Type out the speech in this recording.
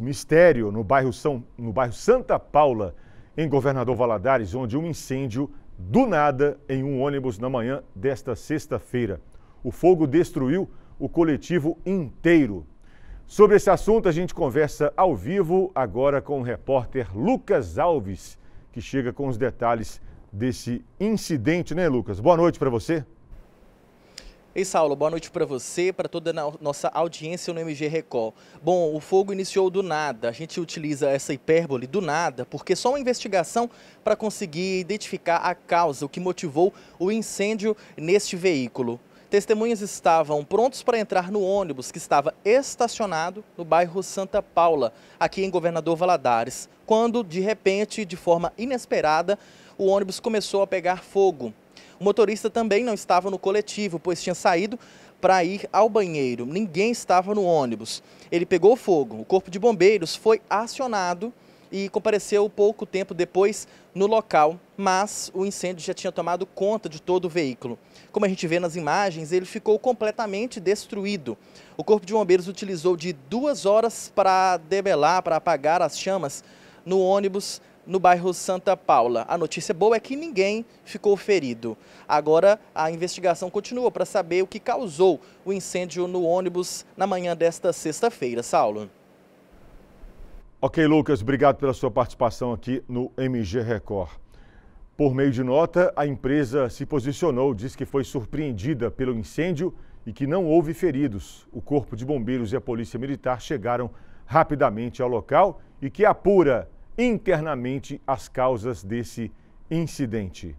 mistério no bairro, São, no bairro Santa Paula, em Governador Valadares, onde um incêndio do nada em um ônibus na manhã desta sexta-feira. O fogo destruiu o coletivo inteiro. Sobre esse assunto, a gente conversa ao vivo agora com o repórter Lucas Alves, que chega com os detalhes desse incidente, né, Lucas? Boa noite para você. Ei, Saulo, boa noite para você, para toda a nossa audiência no MG Record. Bom, o fogo iniciou do nada. A gente utiliza essa hipérbole do nada, porque só uma investigação para conseguir identificar a causa, o que motivou o incêndio neste veículo. Testemunhas estavam prontos para entrar no ônibus que estava estacionado no bairro Santa Paula, aqui em Governador Valadares, quando, de repente, de forma inesperada, o ônibus começou a pegar fogo. O motorista também não estava no coletivo, pois tinha saído para ir ao banheiro. Ninguém estava no ônibus. Ele pegou fogo. O corpo de bombeiros foi acionado e compareceu pouco tempo depois no local, mas o incêndio já tinha tomado conta de todo o veículo. Como a gente vê nas imagens, ele ficou completamente destruído. O Corpo de Bombeiros utilizou de duas horas para debelar, para apagar as chamas no ônibus no bairro Santa Paula. A notícia boa é que ninguém ficou ferido. Agora a investigação continua para saber o que causou o incêndio no ônibus na manhã desta sexta-feira. Saulo. Ok, Lucas, obrigado pela sua participação aqui no MG Record. Por meio de nota, a empresa se posicionou, diz que foi surpreendida pelo incêndio e que não houve feridos. O Corpo de Bombeiros e a Polícia Militar chegaram rapidamente ao local e que apura internamente as causas desse incidente.